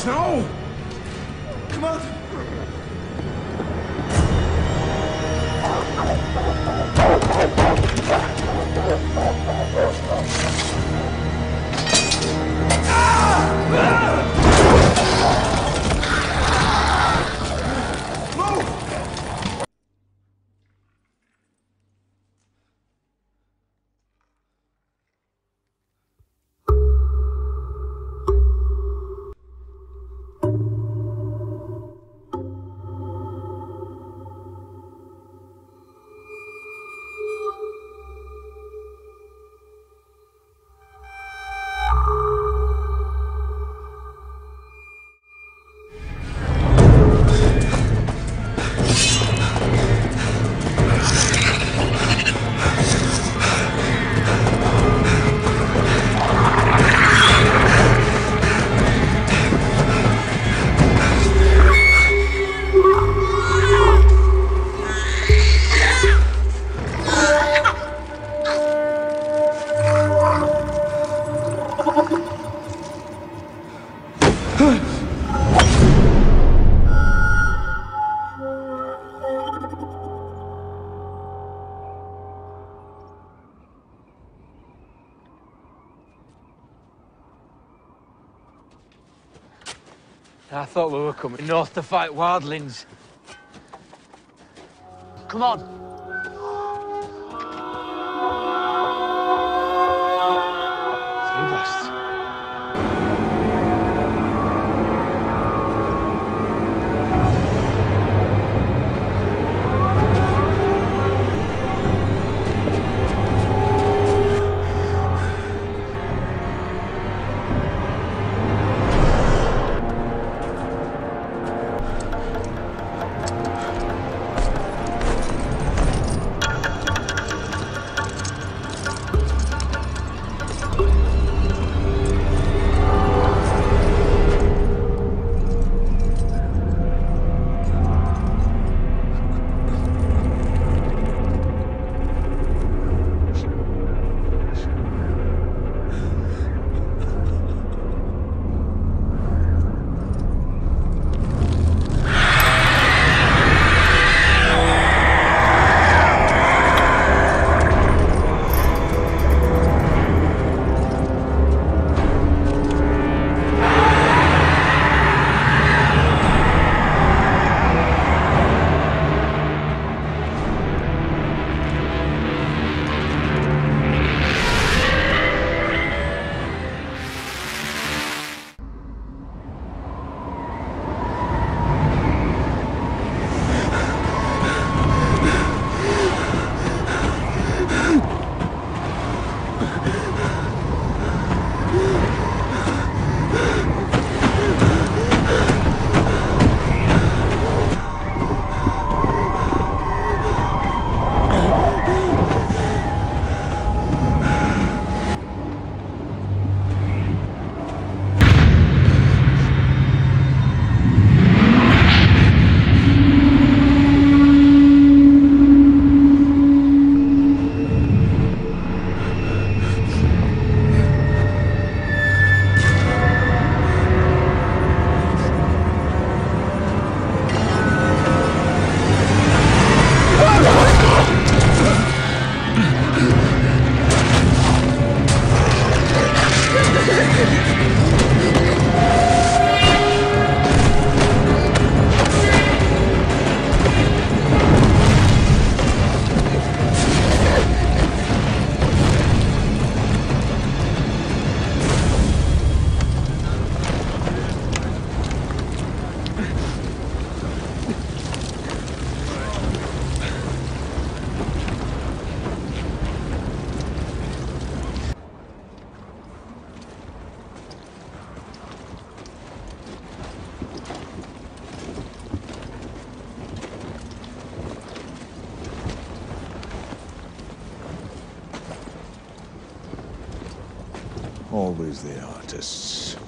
Snow! Come on! I thought we were coming north to fight wildlings. Come on. Always the artists.